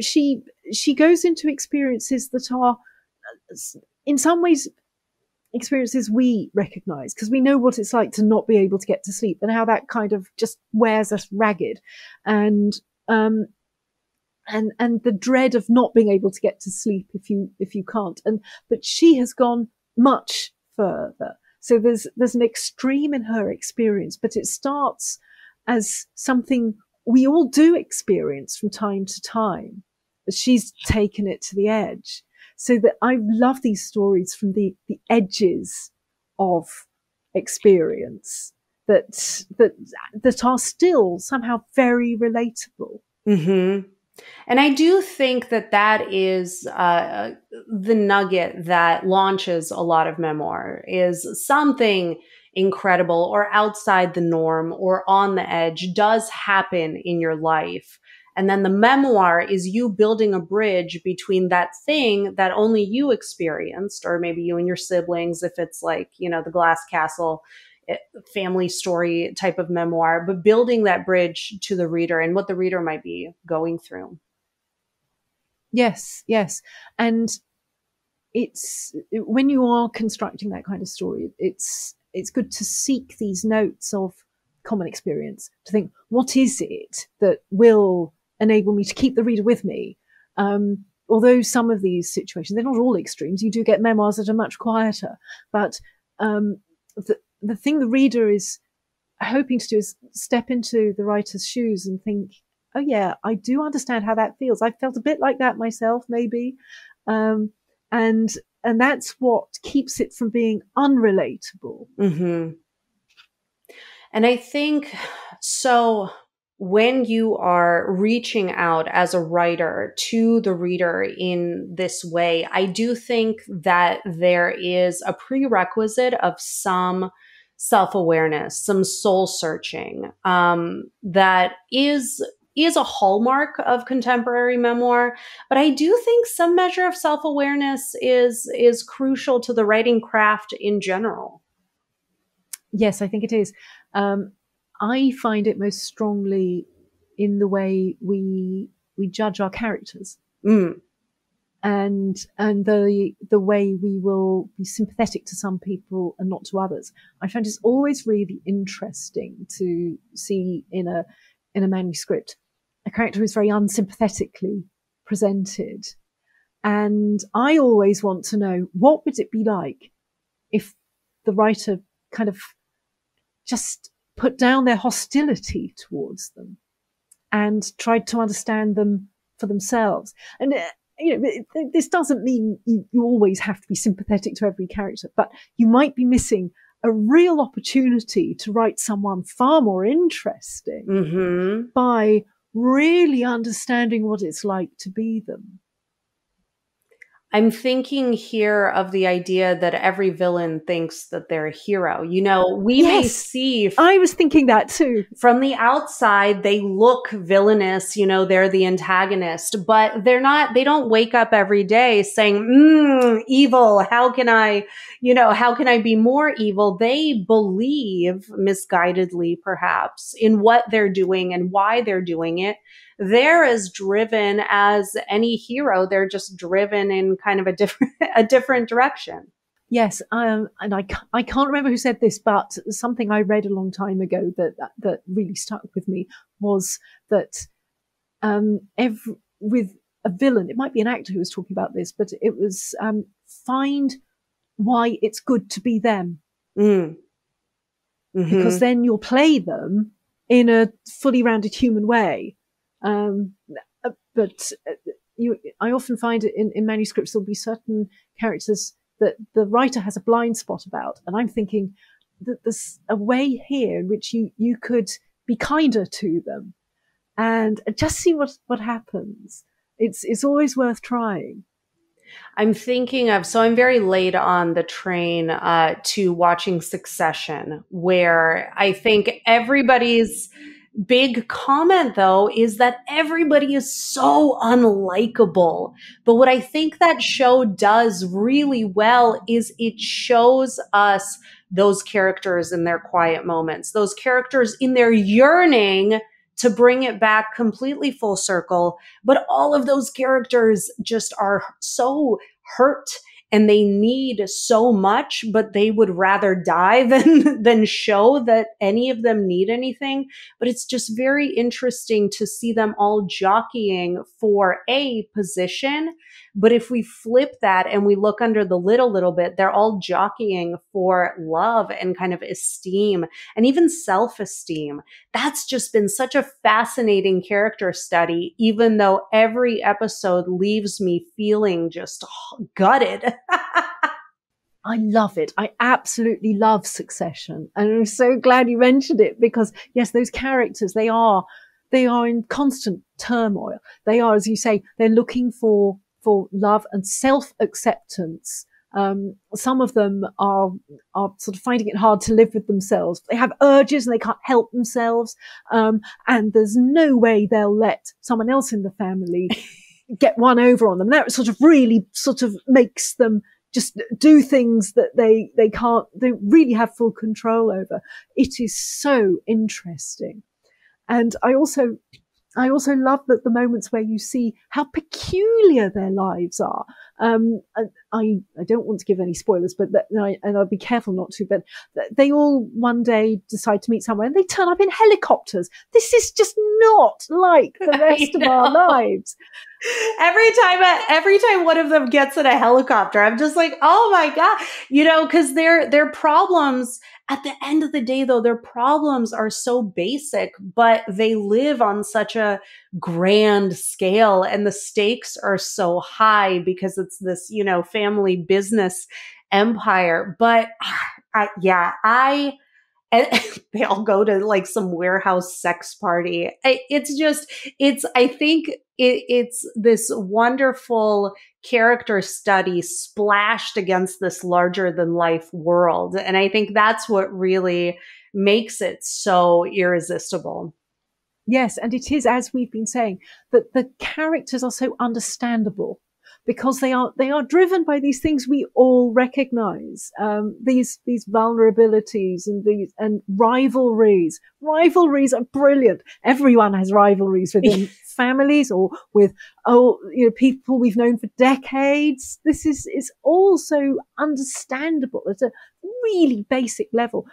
Speaker 2: she she goes into experiences that are, in some ways, experiences we recognize because we know what it's like to not be able to get to sleep and how that kind of just wears us ragged, and um, and and the dread of not being able to get to sleep if you if you can't. And but she has gone much further so there's there's an extreme in her experience, but it starts as something we all do experience from time to time. But she's taken it to the edge. So that I love these stories from the, the edges of experience that that that are still somehow very relatable.
Speaker 1: Mm-hmm. And I do think that that is uh, the nugget that launches a lot of memoir is something incredible or outside the norm or on the edge does happen in your life. And then the memoir is you building a bridge between that thing that only you experienced, or maybe you and your siblings, if it's like, you know, the glass castle family story type of memoir, but building that bridge to the reader and what the reader might be going through.
Speaker 2: Yes, yes. And it's when you are constructing that kind of story, it's it's good to seek these notes of common experience to think what is it that will enable me to keep the reader with me um, although some of these situations they're not all extremes you do get memoirs that are much quieter but um, the, the thing the reader is hoping to do is step into the writer's shoes and think oh yeah, I do understand how that feels. I felt a bit like that myself, maybe. Um, and, and that's what keeps it from being unrelatable.
Speaker 1: Mm-hmm. And I think so when you are reaching out as a writer to the reader in this way, I do think that there is a prerequisite of some self awareness, some soul searching um, that is is a hallmark of contemporary memoir, but I do think some measure of self-awareness is is crucial to the writing craft in general.
Speaker 2: Yes, I think it is. Um, I find it most strongly in the way we we judge our characters.
Speaker 1: Mm.
Speaker 2: And and the the way we will be sympathetic to some people and not to others. I find it's always really interesting to see in a in a manuscript, a character who's very unsympathetically presented. And I always want to know what would it be like if the writer kind of just put down their hostility towards them and tried to understand them for themselves. And uh, you know, this doesn't mean you, you always have to be sympathetic to every character, but you might be missing a real opportunity to write someone far more interesting
Speaker 1: mm-hmm.
Speaker 2: by really understanding what it's like to be them.
Speaker 1: I'm thinking here of the idea that every villain thinks that they're a hero. You know, we yes, may see.
Speaker 2: I was thinking that too.
Speaker 1: From the outside, they look villainous. You know, they're the antagonist, but they're not, they don't wake up every day saying, mm, evil. How can I, you know, how can I be more evil? They believe misguidedly, perhaps, in what they're doing and why they're doing it they're as driven as any hero. They're just driven in kind of a different, a different direction.
Speaker 2: Yes, um, and I, I can't remember who said this, but something I read a long time ago that that, that really stuck with me was that um, every, with a villain, it might be an actor who was talking about this, but it was um, find why it's good to be them,
Speaker 1: mm.
Speaker 2: mm-hmm. because then you'll play them in a fully rounded human way. Um, but uh, you, I often find in, in manuscripts there'll be certain characters that the writer has a blind spot about, and I'm thinking that there's a way here in which you you could be kinder to them, and just see what what happens. It's it's always worth trying.
Speaker 1: I'm thinking of, so I'm very late on the train uh, to watching Succession, where I think everybody's big comment though is that everybody is so unlikable. But what I think that show does really well is it shows us those characters in their quiet moments, those characters in their yearning to bring it back completely full circle. But all of those characters just are so hurt and they need so much, but they would rather die than, than show that any of them need anything. But it's just very interesting to see them all jockeying for a position but if we flip that and we look under the lid a little bit, they're all jockeying for love and kind of esteem and even self esteem. That's just been such a fascinating character study, even though every episode leaves me feeling just gutted.
Speaker 2: I love it. I absolutely love Succession. And I'm so glad you mentioned it because yes, those characters, they are, they are in constant turmoil. They are, as you say, they're looking for for love and self acceptance. Um, some of them are are sort of finding it hard to live with themselves. They have urges and they can't help themselves, um, and there's no way they'll let someone else in the family get one over on them. That sort of really sort of makes them just do things that they they can't they really have full control over. It is so interesting, and I also I also love that the moments where you see how peculiar their lives are. Um, I, I don't want to give any spoilers, but that, and, I, and I'll be careful not to, but they all one day decide to meet somewhere and they turn up in helicopters. This is just not like the rest of our lives.
Speaker 1: Every time, every time one of them gets in a helicopter, I'm just like, oh my God, you know, cause their, their problems at the end of the day, though, their problems are so basic, but they live on such a grand scale and the stakes are so high because it's this, you know, family business empire. But I, yeah, I, and they all go to like some warehouse sex party. It's just, it's, I think it, it's this wonderful character study splashed against this larger than life world. And I think that's what really makes it so irresistible.
Speaker 2: Yes, and it is, as we've been saying, that the characters are so understandable because they are they are driven by these things we all recognize um, these these vulnerabilities and these and rivalries. Rivalries are brilliant. Everyone has rivalries within families or with oh you know people we've known for decades. This is is all so understandable at a really basic level.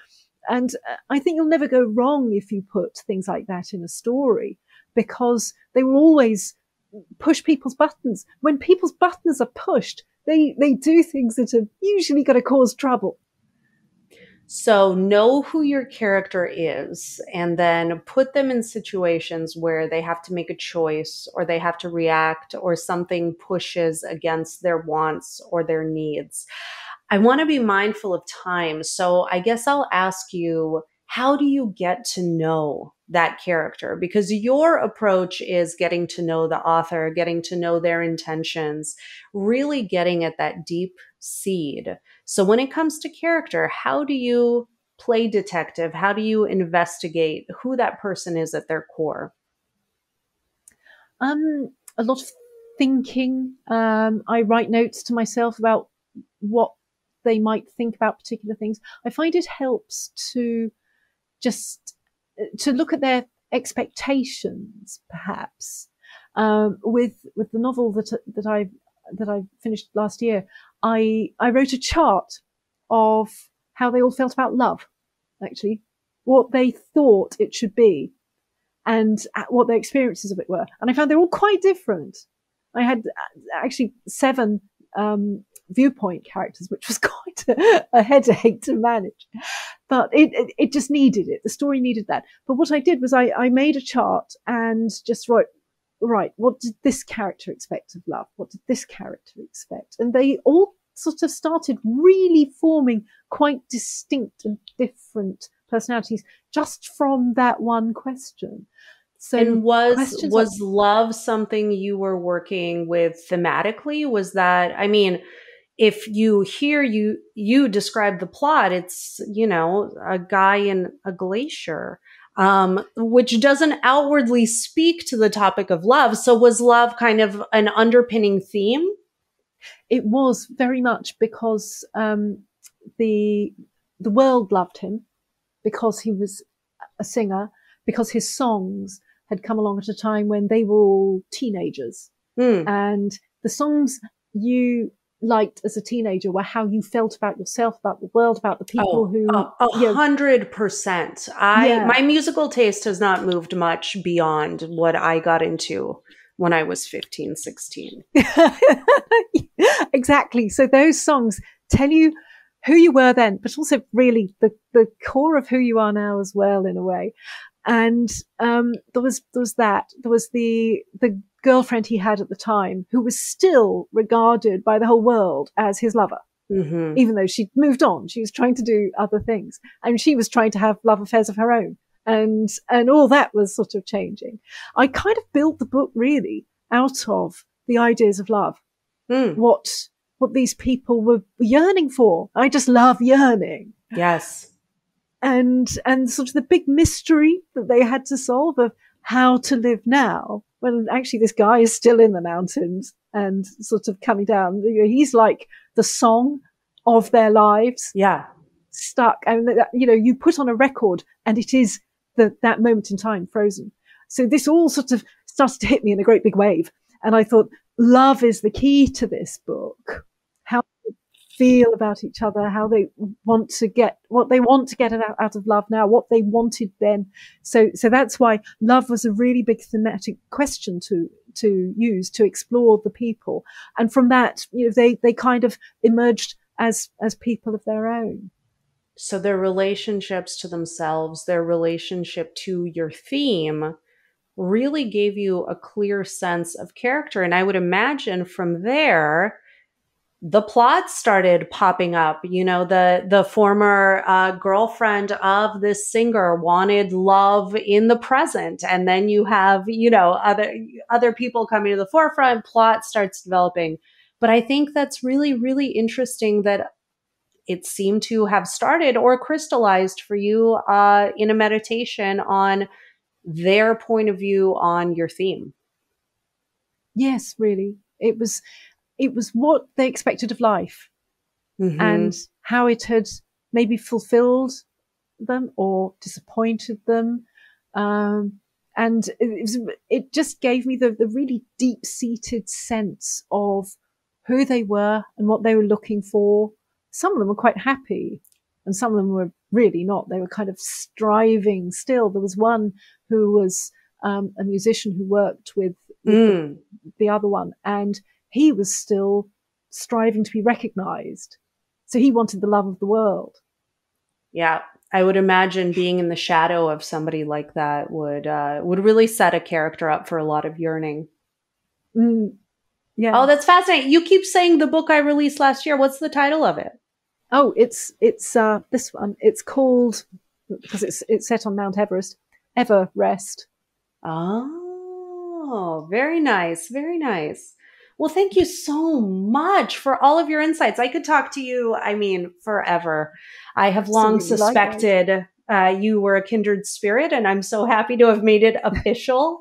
Speaker 2: And uh, i think you'll never go wrong if you put things like that in a story because they will always push people's buttons. When people's buttons are pushed, they, they do things that are usually going to cause trouble.
Speaker 1: So know who your character is and then put them in situations where they have to make a choice or they have to react or something pushes against their wants or their needs. I want to be mindful of time. So I guess I'll ask you, how do you get to know that character because your approach is getting to know the author, getting to know their intentions, really getting at that deep seed. So when it comes to character, how do you play detective? How do you investigate who that person is at their core?
Speaker 2: Um, a lot of thinking. Um, I write notes to myself about what they might think about particular things. I find it helps to just to look at their expectations, perhaps. Um, with with the novel that that I that I finished last year, I I wrote a chart of how they all felt about love, actually, what they thought it should be, and what their experiences of it were, and I found they're all quite different. I had uh, actually seven um, viewpoint characters, which was quite a, headache to manage. But it, it, it, just needed it. The story needed that. But what I did was I, I made a chart and just wrote, right, what did this character expect of love? What did this character expect? And they all sort of started really forming quite distinct and different personalities just from that one question.
Speaker 1: So and was was like- love something you were working with thematically? Was that I mean, if you hear you you describe the plot, it's you know a guy in a glacier, um, which doesn't outwardly speak to the topic of love. So was love kind of an underpinning theme?
Speaker 2: It was very much because um, the the world loved him because he was a singer, because his songs had come along at a time when they were all teenagers.
Speaker 1: Mm.
Speaker 2: And the songs you liked as a teenager were how you felt about yourself, about the world, about the oh, people
Speaker 1: Oh,
Speaker 2: who,
Speaker 1: a a
Speaker 2: you know,
Speaker 1: hundred percent. I
Speaker 2: Yeah.
Speaker 1: my musical taste has not moved much beyond what I got into when I was 15, 16.
Speaker 2: exactly. So those songs tell you who you were then, but also really the, the core of who you are now as well, in a way. And um, there was there was that. There was the the girlfriend he had at the time, who was still regarded by the whole world as his lover,
Speaker 1: hmm
Speaker 2: even though she'd moved on. She was trying to do other things, and she was trying to have love affairs of her own, and and all that was sort of changing. I kind of built the book really out of the ideas of love
Speaker 1: Mm.
Speaker 2: what what these people were yearning for. I just love yearning.
Speaker 1: Yes.
Speaker 2: And and sort of the big mystery that they had to solve of how to live now. Well, actually this guy is still in the mountains and sort of coming down. He's like the song of their lives
Speaker 1: Yeah.
Speaker 2: stuck. And you know, you put on a record and it is the, that moment in time frozen. So this all sort of started to hit me in a great big wave. And I thought, love is the key to this book. Feel about each other, how they want to get what they want to get out of love now, what they wanted then. So, so that's why love was a really big thematic question to, to use to explore the people. And from that, you know, they, they kind of emerged as, as people of their own.
Speaker 1: So their relationships to themselves, their relationship to your theme really gave you a clear sense of character. And I would imagine from there, the plots started popping up. You know, the the former uh, girlfriend of this singer wanted love in the present, and then you have you know other other people coming to the forefront. Plot starts developing, but I think that's really really interesting that it seemed to have started or crystallized for you uh, in a meditation on their point of view on your theme.
Speaker 2: Yes, really. It was it was what they expected of life
Speaker 1: Mhm.
Speaker 2: and how it had maybe fulfilled them or disappointed them. Um, and it, was, it just gave me the, the really deep seated sense of who they were and what they were looking for. Some of them were quite happy and some of them were really not. They were kind of striving still. There was one who was um, a musician who worked with, with the
Speaker 1: Mm.
Speaker 2: the other one, and he was still striving to be recognized. So he wanted the love of the world.
Speaker 1: Yeah, I would imagine being in the shadow of somebody like that would uh, would really set a character up for a lot of yearning.
Speaker 2: Mm, yeah.
Speaker 1: Oh, that's fascinating. You keep saying the book I released last year. What's the title of it?
Speaker 2: oh, it's it's uh, this one. It's called because it's it's set on Mount Everest. Ever rest.
Speaker 1: Oh, very nice. Very nice. Well, thank you so much for all of your insights. I could talk to you, I mean, forever. I have long
Speaker 2: Absolutely,
Speaker 1: suspected uh, you were a kindred spirit, and I'm so happy to have made it official.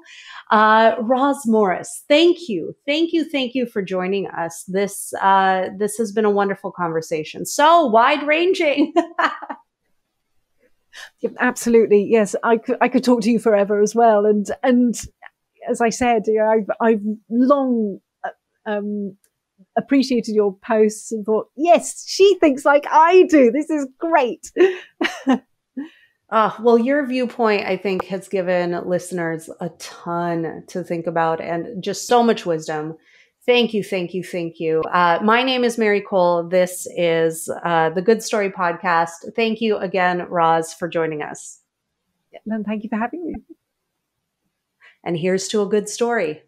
Speaker 1: Uh, Roz Morris, thank you, thank you, thank you for joining us. This uh, this has been a wonderful conversation, so wide ranging.
Speaker 2: Absolutely. Yes, I could I could talk to you forever as well. And and as I said, you know, I've I've long um, appreciated your posts and thought, yes, she thinks like I do. This is great.
Speaker 1: Uh, well, your viewpoint, I think, has given listeners a ton to think about and just so much wisdom. Thank you, thank you, thank you. Uh, my name is Mary Kole. This is uh, the Good Story Podcast. Thank you again, Roz, for joining us.
Speaker 2: and thank you for having me.
Speaker 1: And here's to a good story.